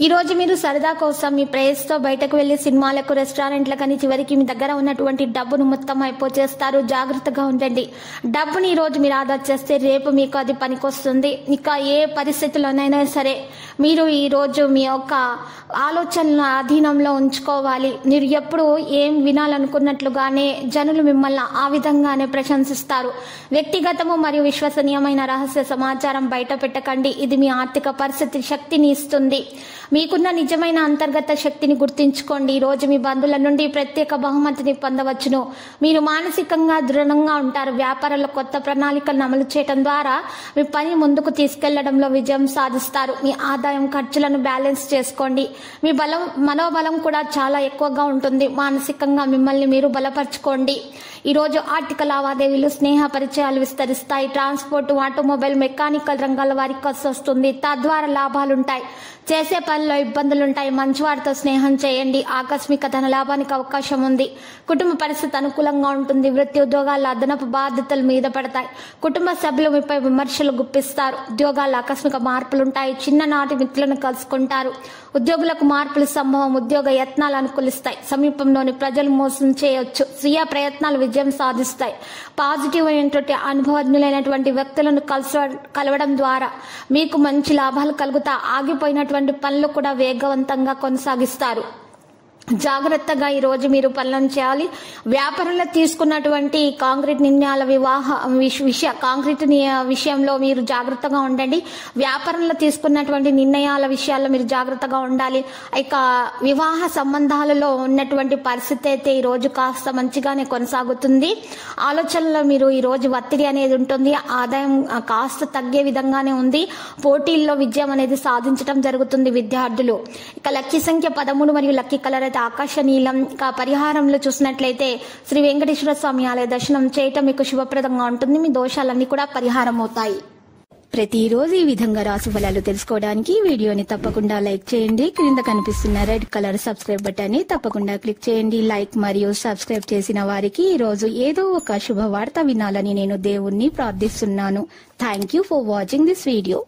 ఈ రోజు మీరు సరదా కోసం మీ ప్రేయస్తో బయటకు వెళ్ళి సినిమాలకు రెస్టారెంట్లకని చివరికి మీ దగ్గర ఉన్నటువంటి డబ్బును మొత్తం అయిపోచేస్తారు. జాగ్రత్తగా ఉండండి. డబ్బుని ఈ రోజు మీరు ఆదా చేస్తే రేపు మీకు అది పనికొస్తుంది. ఇక ఏ పరిస్థితుల్లోనైనా సరే మీరు ఈ రోజు మీ యొక్క ఆలోచనల అధీనంలో ఉంచుకోవాలి. మీరు ఎప్పుడు ఏం వినాలనుకున్నట్లుగానే జనులు మిమ్మల్ని ఆ విధంగానే ప్రశంసిస్తారు. వ్యక్తిగతము మరియు విశ్వసనీయమైన రహస్య సమాచారం బయట పెట్టకండి. ఇది మీ ఆర్థిక పరిస్థితి శక్తిని ఇస్తుంది. మీకున్న నిజమైన అంతర్గత శక్తిని గుర్తించుకోండి. ఈ రోజు మీ బంధువుల నుండి ప్రత్యేక బహుమతిని పొందవచ్చును. మీరు మానసికంగా దృఢంగా ఉంటారు. వ్యాపారంలో కొత్త ప్రణాళికలను అమలు చేయడం ద్వారా మీ పని ముందుకు తీసుకెళ్ళడంలో విజయం సాధిస్తారు. మీ ఆదాయం ఖర్చులను బ్యాలెన్స్ చేసుకోండి. మీ బలం మనోబలం కూడా చాలా ఎక్కువగా ఉంటుంది. మానసికంగా మిమ్మల్ని మీరు బలపరచుకోండి. ఈరోజు ఆర్థిక లావాదేవీలు స్నేహ పరిచయాలు విస్తరిస్తాయి. ట్రాన్స్పోర్ట్ ఆటోమొబైల్ మెకానికల్ రంగాల వారికి వస్తుంది తద్వారా లాభాలుంటాయి. చేసే పనిలో ఇబ్బందులుంటాయి. మంచి వారితో స్నేహం చేయండి. ఆకస్మిక ధన లాభానికి అవకాశం ఉంది. కుటుంబ పరిస్థితి అనుకూలంగా ఉంటుంది. వృత్తి ఉద్యోగాల్లో అదనపు బాధ్యతలు మీద పడతాయి. కుటుంబ సభ్యులు మీపై విమర్శలు గుప్పిస్తారు. ఉద్యోగాల్లో ఆకస్మిక మార్పులుంటాయి. చిన్ననాటి మిత్రులను కలుసుకుంటారు. ఉద్యోగులకు మార్పులు సంభవం ఉద్యోగ యత్నాలు అనుకూలిస్తాయి. సమీపంలోని ప్రజలు మోసం చేయొచ్చు. స్వీయ ప్రయత్నాలు విజయం సాధిస్తాయి. పాజిటివ్ అయినటువంటి అనుభవజ్ఞులైనటువంటి వ్యక్తులను కలస కలవడం ద్వారా మీకు మంచి లాభాలు కలుగుతా ఆగిపోయినటువంటి పనులు కూడా వేగవంతంగా కొనసాగిస్తారు. జాగ్రత్తగా ఈ రోజు మీరు పనులను చేయాలి. వ్యాపారంలో తీసుకున్నటువంటి కాంక్రీట్ నిర్ణయాల వివాహ విష- విషయ కాంక్రీట్ ని- విషయంలో మీరు జాగ్రత్తగా ఉండండి. వ్యాపారంలో తీసుకున్నటువంటి నిర్ణయాల విషయాల్లో మీరు జాగ్రత్తగా ఉండాలి. ఇక వివాహ సంబంధాలలో ఉన్నటువంటి పరిస్థితి అయితే ఈ రోజు కాస్త మంచిగానే కొనసాగుతుంది. ఆలోచనలో మీరు ఈ రోజు ఒత్తిడి అనేది ఉంటుంది. ఆదాయం కాస్త తగ్గే విధంగానే ఉంది. పోటీల్లో విజయం అనేది సాధించడం జరుగుతుంది విద్యార్థులు. ఇక లక్కీ సంఖ్య పదమూడు మరియు లక్కీ కలర్ అయితే ఆకాశ నీలం ఇక పరిహారంలో చూసినట్లయితే శ్రీ వెంకటేశ్వర స్వామి ఆలయ దర్శనం చేయటం మీకు శుభప్రదంగా ఉంటుంది. మీ దోషాలన్నీ కూడా పరిహారం అవుతాయి ప్రతిరోజు ఈ విధంగా రాసు ఫలాలు తెలుసుకోవడానికి వీడియోని తప్పకుండా లైక్ చేయండి. క్రింద కనిపిస్తున్న రెడ్ కలర్ సబ్స్క్రైబ్ బటన్ని తప్పకుండా క్లిక్ చేయండి. లైక్ మరియు సబ్స్క్రైబ్ చేసిన వారికి ఈ రోజు ఏదో ఒక శుభవార్త వినాలని నేను దేవుణ్ణి ప్రార్థిస్తున్నాను. Thank you for watching this video